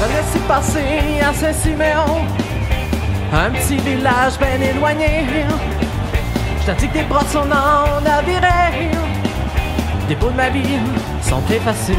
Je laissé passer à Saint-Siméon, un petit village bien éloigné. Je t'ai dit que tes bras sont en navire. Des bouts de ma vie sont effacés.